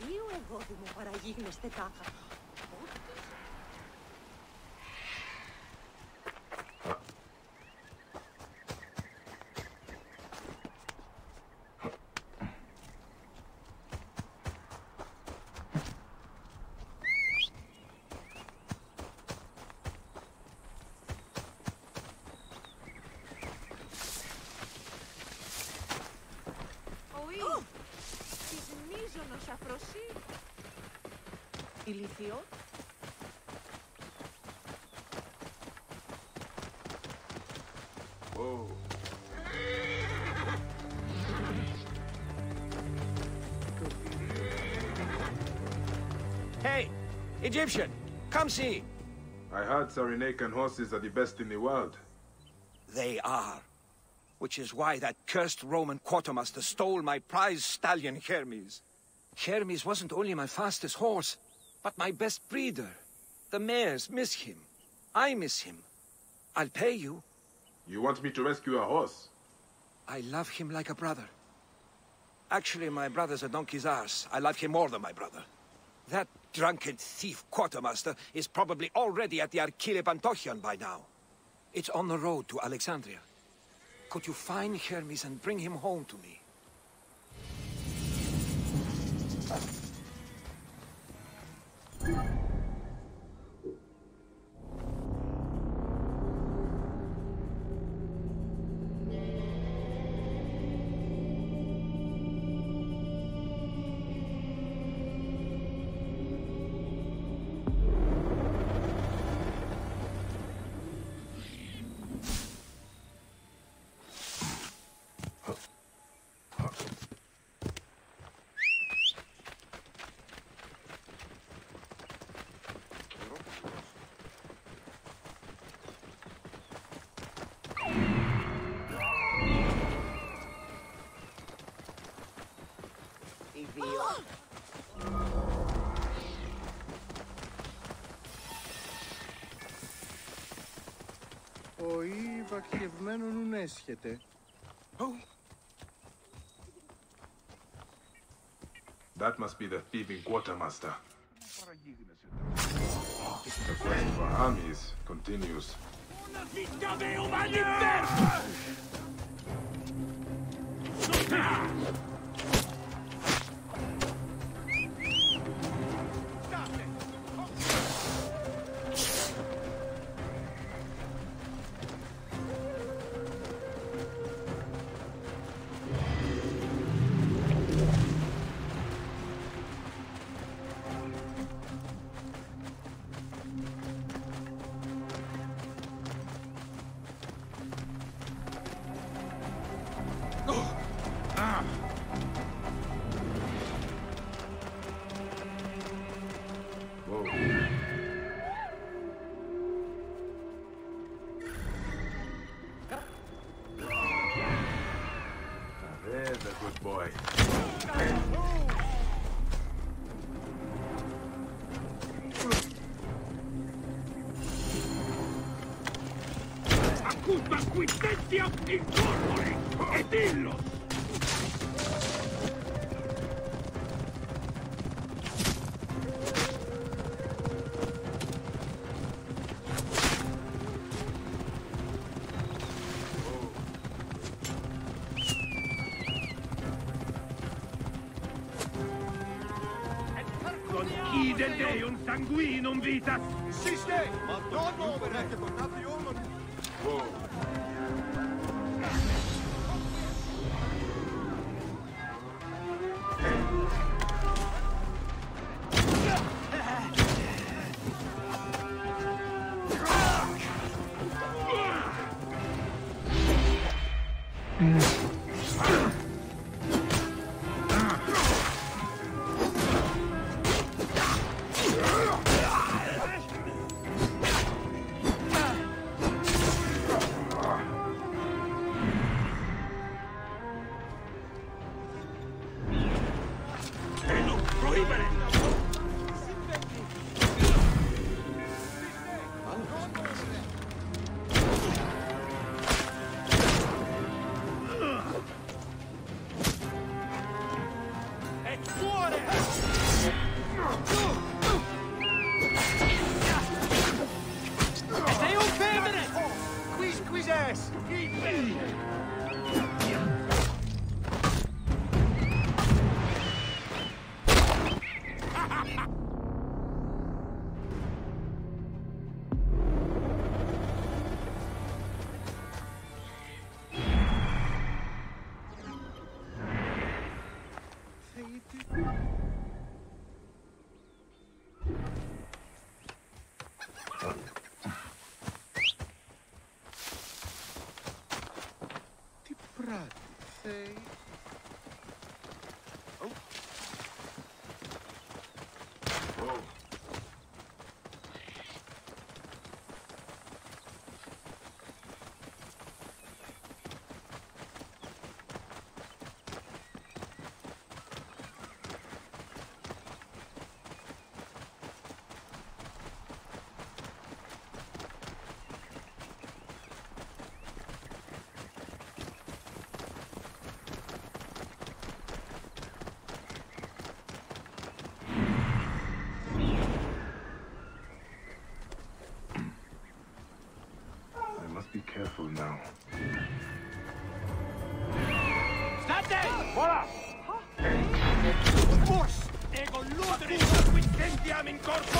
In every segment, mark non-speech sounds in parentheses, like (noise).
Βασιλείου εγώ δημοπαραγίγνεστε τάχα Egyptian, come see. I heard Cyrenaican horses are the best in the world. They are. Which is why that cursed Roman quartermaster stole my prize stallion Hermes. Hermes wasn't only my fastest horse, but my best breeder. The mares miss him. I miss him. I'll pay you. You want me to rescue a horse? I love him like a brother. Actually, my brother's a donkey's arse. I love him more than my brother. That drunken thief quartermaster is probably already at the Archile Pantochion by now. It's on the road to Alexandria. Could you find Hermes and bring him home to me? Ο ή βαξιευμένον ουν έσχεται. That must be the thieving quartermaster. The quest for Hermes continues. Quistetia incorpore e dillo! Conchide un sanguinum vitas! Whoa. Ah! Yes! Keep me! Be careful now. State! Voilà! Vos, ego ludris acquistentiam in corpore,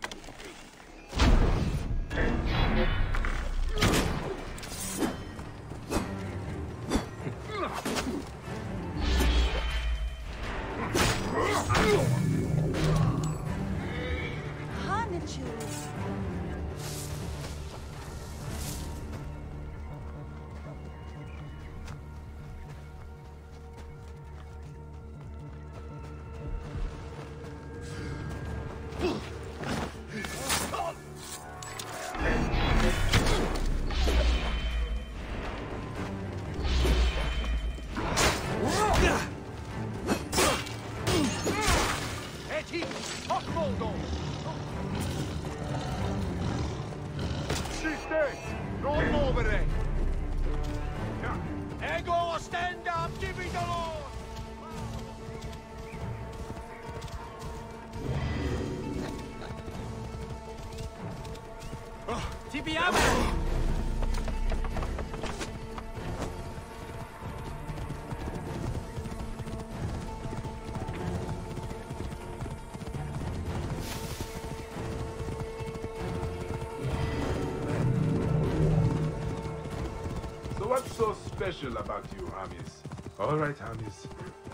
So what's so special about you, Hamis? All right, Hamis.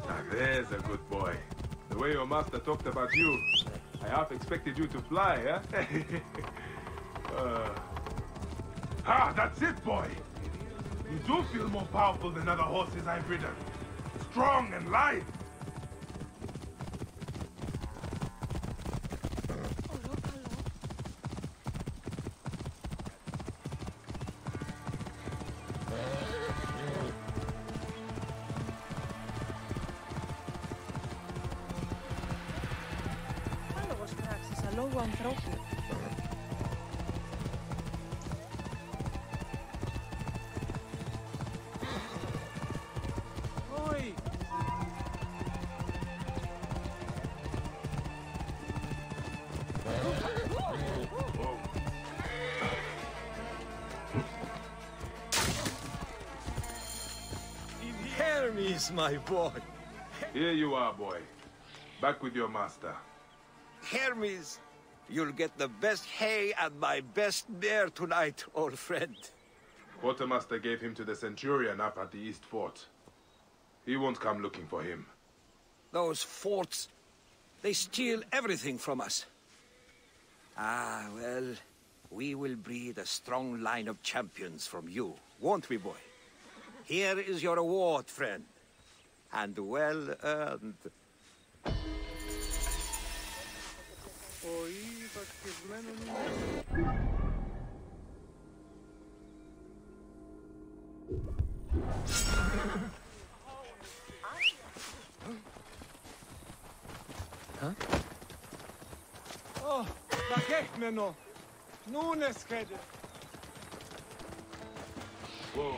Now ah, there's a good boy. The way your master talked about you, I half expected you to fly, huh? (laughs) uh... Ah, that's it, boy! You do feel more powerful than other horses I've ridden. Strong and lithe. My boy! Here you are, boy. Back with your master. Hermes, you'll get the best hay and my best mare tonight, old friend. Quartermaster gave him to the Centurion up at the East Fort. He won't come looking for him. Those forts, they steal everything from us. Ah, well, we will breed a strong line of champions from you, won't we, boy? Here is your award, friend and well earned. huh? Oh, bakek meno. Whoa.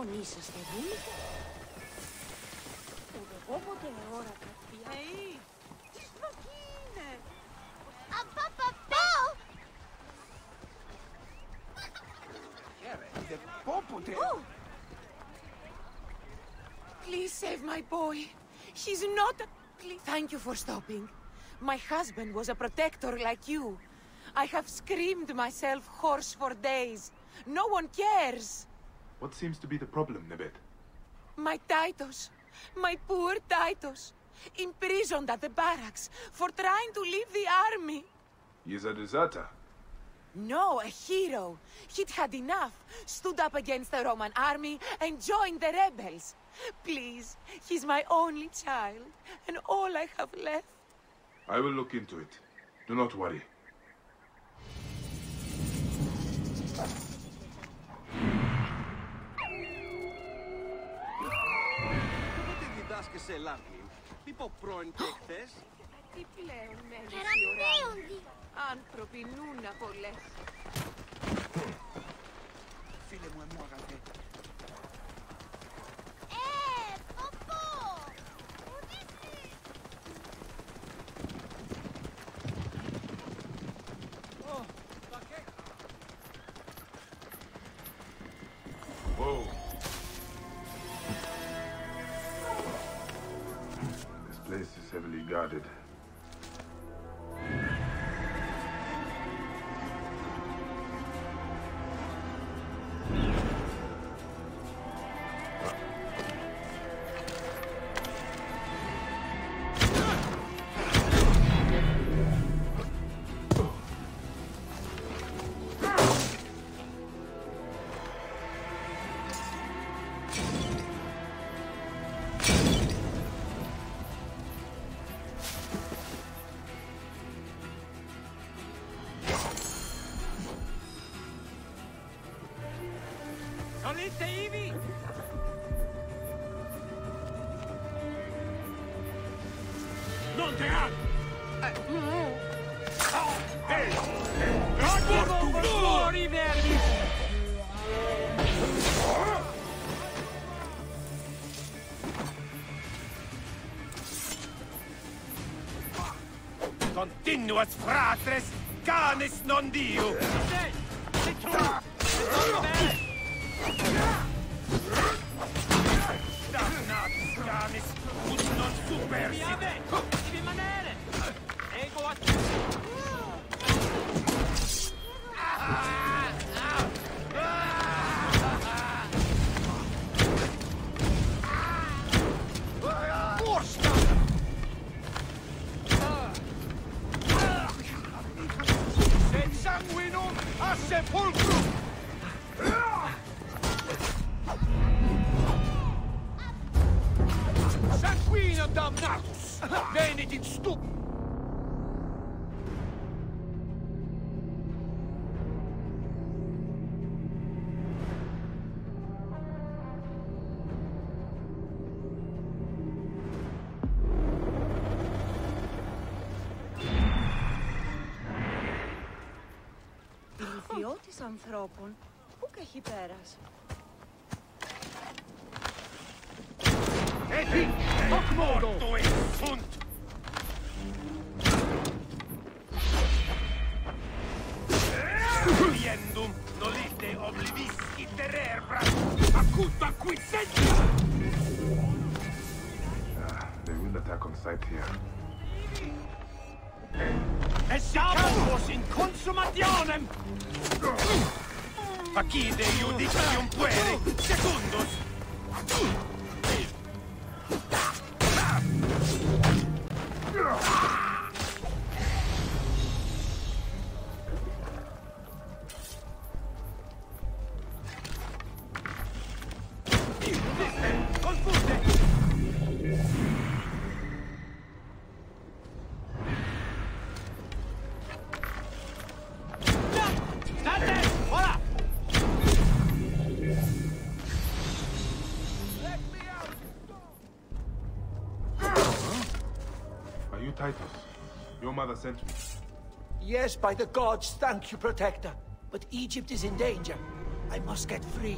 φων, φωνή σας θερούν. Ούτε εγώ ποτέ όρακα πια. Hey, τι σφακή είναι. Απαπαπέω! Please save my boy. He's not a... Please. Thank you for stopping. My husband was a protector like you. I have screamed myself hoarse for days. No one cares. What seems to be the problem, Nebet? My Titus. My poor Titus. Imprisoned at the barracks for trying to leave the army. He is a deserter. No, a hero. He'd had enough. Stood up against the Roman army and joined the rebels. Please, he's my only child and all I have left. I will look into it. Do not worry. σε Λάμπλιν. Τύπο πρώην και χθες. Τι πλέον μένει η ώρα. Άνθρωποι νου να πολλές. Φίλε μου, εμού αγαπητέ, guarded. Continuas fratres, canis non diu! ανθρώπων, πού και έχει πέρας. Eti! Hoc morto et sunt! Viendum nolite oblivisci terre! Acuta qui senti! Ah, they will attack on sight here. E siamo in consumazione! A chi dei giudici un puere, secundus! another. Yes, by the gods, thank you, Protector. But Egypt is in danger. I must get free.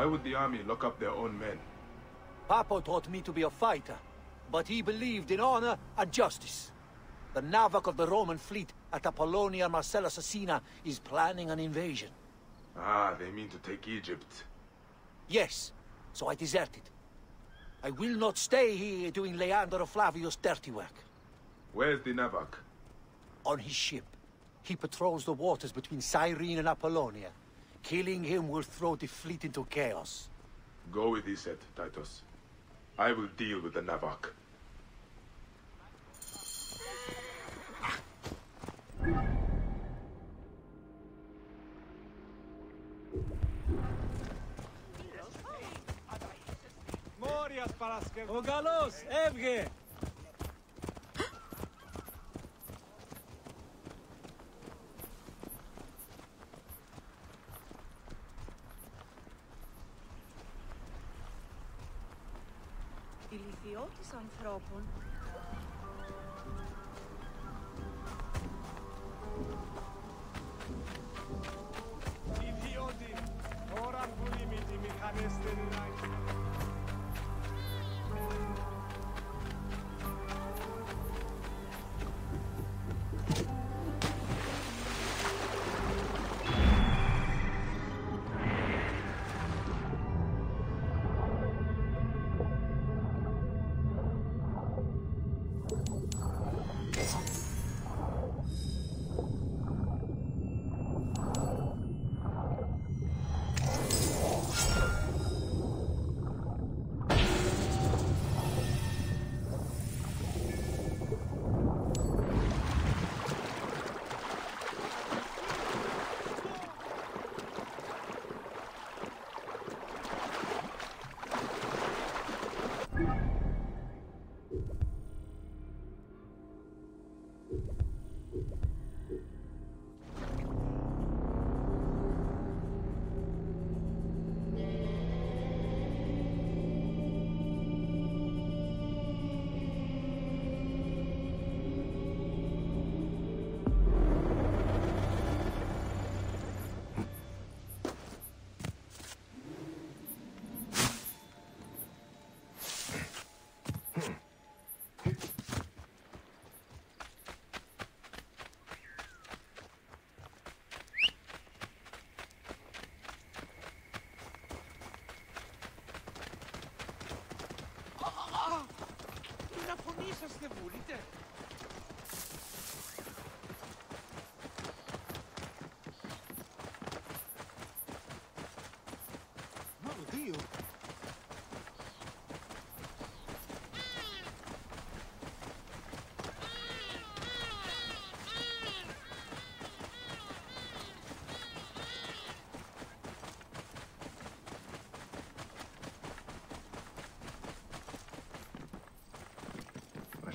Why would the army lock up their own men? Papa taught me to be a fighter, but he believed in honor and justice. The Navarch of the Roman fleet at Apollonia Marcellus Asina is planning an invasion. Ah, they mean to take Egypt. Yes, so I deserted. I will not stay here doing Leander Flavius' dirty work. Where's the Navarch? On his ship, he patrols the waters between Cyrene and Apollonia. Killing him will throw the fleet into chaos. Go with Iset, Titus. I will deal with the Navarch. Morias para Evge! ηλικιώτης ανθρώπων. Ηλικιώτη, ώρα που λύμει τη μηχανή στην Nasıl işte bu lider?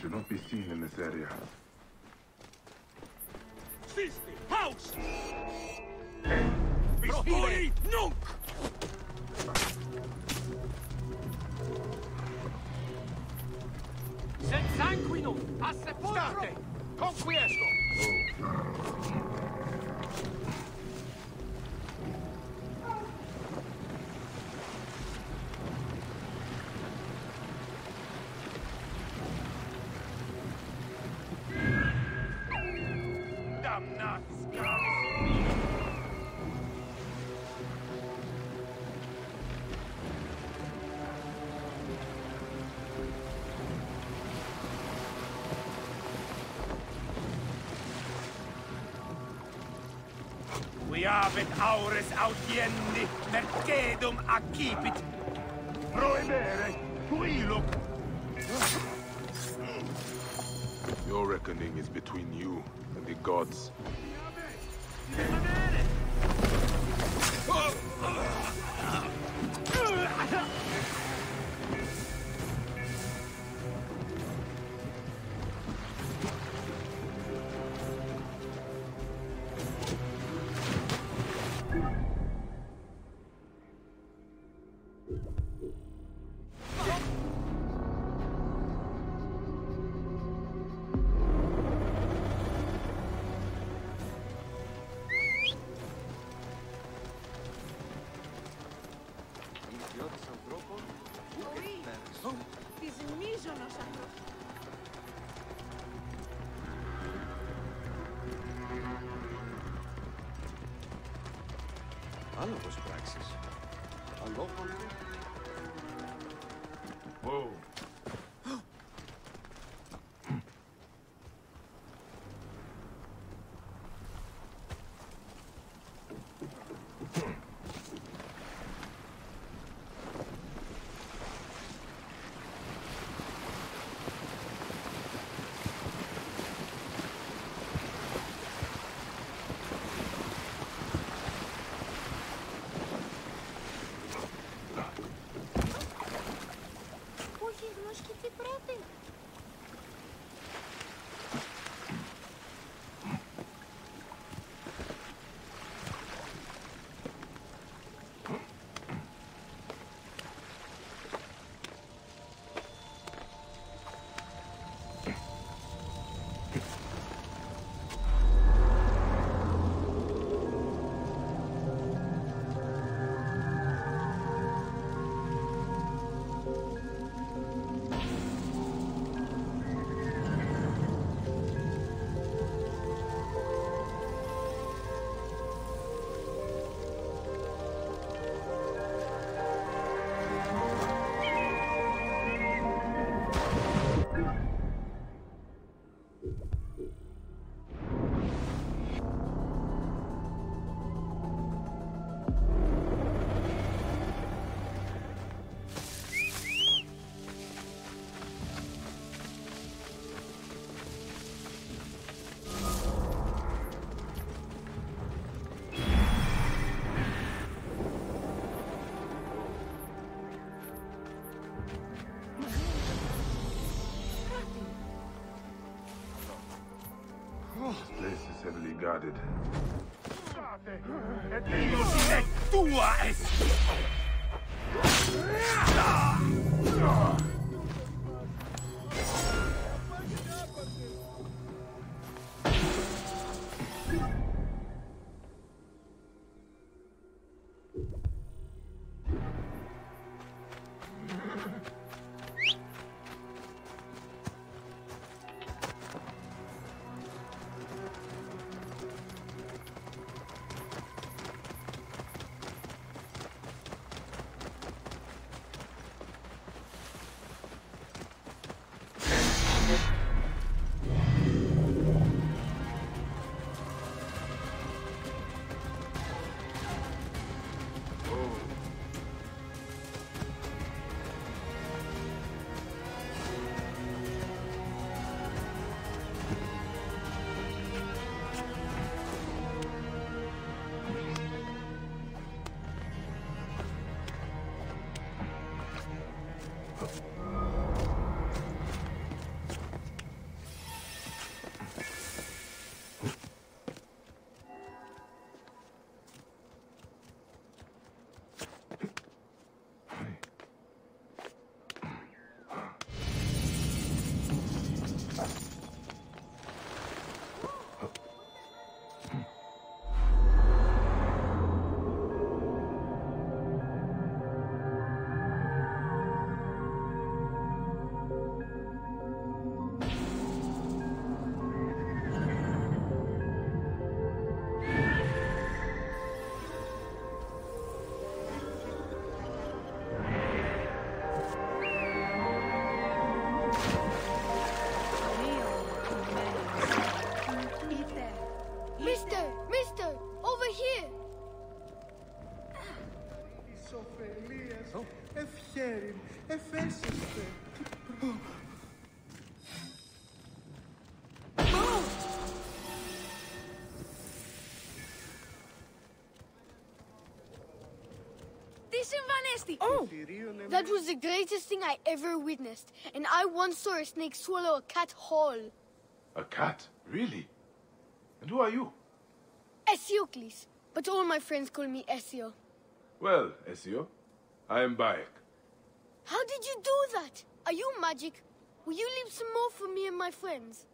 Should not be seen in this area. Sisti, paus! Prohibere nunc! Sed sanguinum a sepulcro! State! Conquiesco! Aures mercedum accipit. Your reckoning is between you and the gods. Άλογος πράξεις. Αλόγων Whoa. Heavily guarded. εδώ. Ευχαίριν, Vanesti. Oh, that was the greatest thing I ever witnessed. And I once saw a snake swallow a cat whole. A cat? Really? And who are you? Eziocles. But all my friends call me Ezio. Well, Ezio, I am Bayek. How did you do that? Are you magic? Will you leave some more for me and my friends?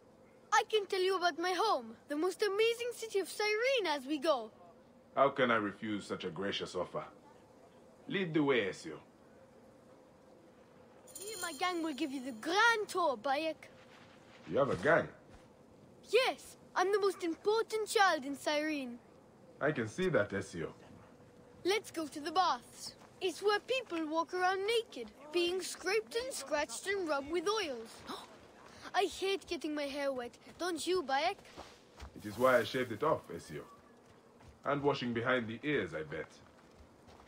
I can tell you about my home, the most amazing city of Cyrene as we go. How can I refuse such a gracious offer? Lead the way, Ezio. Me and my gang will give you the grand tour, Bayek. You have a gang. Yes, I'm the most important child in Cyrene. I can see that, Ezio. Let's go to the baths. It's where people walk around naked, being scraped and scratched and rubbed with oils. (gasps) I hate getting my hair wet, don't you, Bayek? It is why I shaved it off, Ezio. And washing behind the ears, I bet.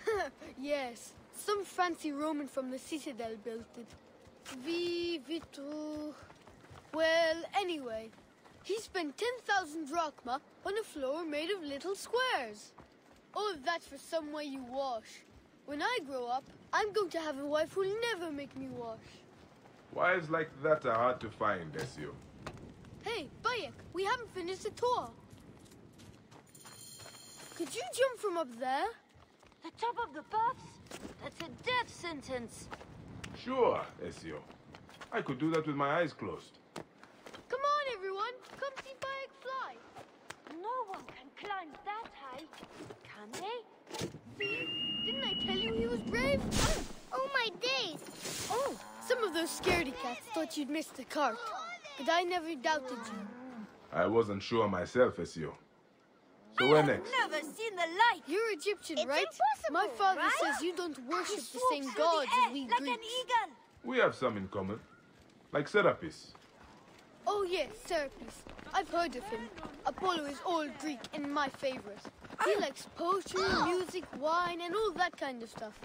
(laughs) Yes, some fancy Roman from the citadel built it. Vi Vitru. Well, anyway, he spent 10,000 drachma on a floor made of little squares. All of that for some way you wash. When I grow up, I'm going to have a wife who'll never make me wash. Wives like that are hard to find, Ezio. Hey, Bayek, we haven't finished the tour. Could you jump from up there? The top of the baths? That's a death sentence. Sure, Ezio. I could do that with my eyes closed. Come on, everyone. Come see Bayek fly. No one can climb that high. Can they? See? Didn't I tell you he was brave? Oh, my days! Oh, some of those scaredy cats thought you'd missed the cart. But I never doubted you. I wasn't sure myself, Ezio. So where next? Never seen the light. You're Egyptian, It's right? My father right? says you don't worship the same through the gods as we like an Greeks. eagle. We have some in common. Like Serapis. Oh yes, Serapis. I've heard of him. Apollo is all Greek and my favorite. He likes poetry, music, wine, and all that kind of stuff.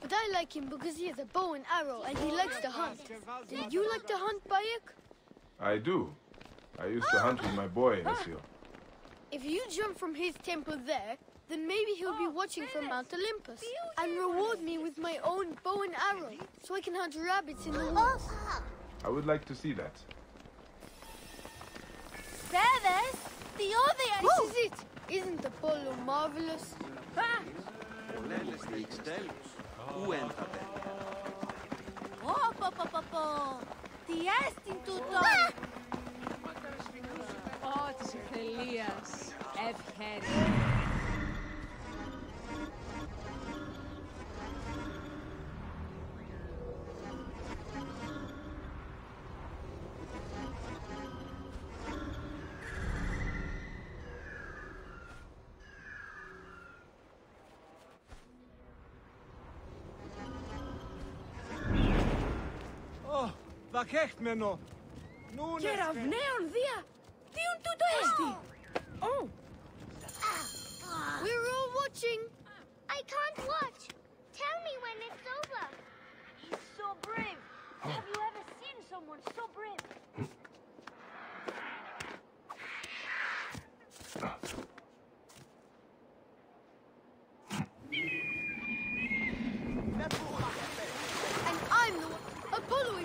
But I like him because he has a bow and arrow and he likes to hunt. Did you like to hunt, Bayek? I do. I used to hunt with my boy, Ezio. If you jump from his temple there, then maybe he'll be watching from Mount Olympus and reward me with my own bow and arrow so I can hunt rabbits in the woods. I would like to see that. Feathers? The other This is it. Isn't Apollo marvelous? Ah! Lelles Dixtels, ου έντατε; Πω, πω, πω, Τι έστιν τούτο! Ω, της ευθελίας. Ευχαίρεια. Oh, vakechmeno. Nun Κεραυναίων δία.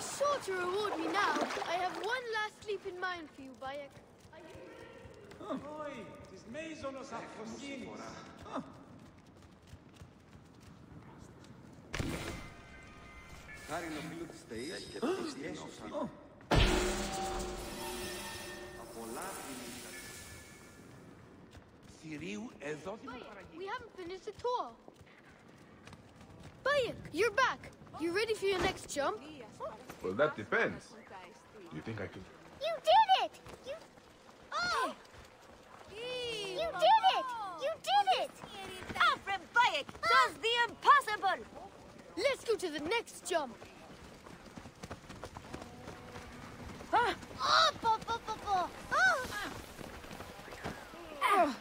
sure to reward me now. I have one last sleep in mind for you, Bayek. Χάρη ο φίλου της θεής και πιστιέσου Απολαύει Θηρίου εδώ την Bayek, we haven't finished the tour. Bayek, you're back. You ready for your next jump? Well, that depends. Do you think I can... You did it! You... Oh! You did it! You did it! Ah, Alfred Bayek does the impossible! Let's go to the next jump. Oh, po, po, po, po. Oh.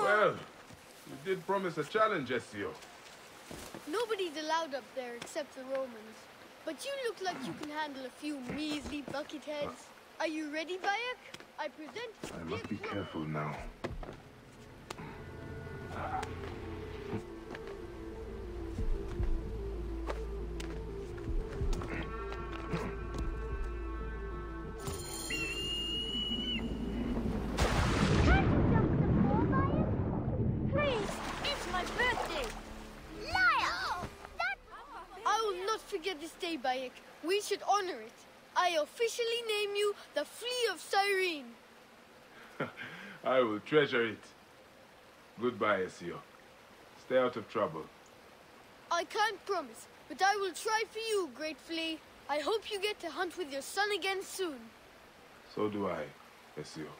Well, You did promise a challenge, Ezio. Nobody's allowed up there except the Romans. But you look like you can handle a few measly bucketheads. Are you ready, Bayek? I present... I must be careful now. Should honor it. I officially name you the Flea of Cyrene. (laughs) I will treasure it. Goodbye, Ezio. Stay out of trouble. I can't promise, but I will try for you, Great Flea. I hope you get to hunt with your son again soon. So do I, Ezio.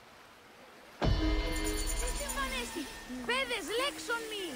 Mr. Vanessa, bear this legs on me.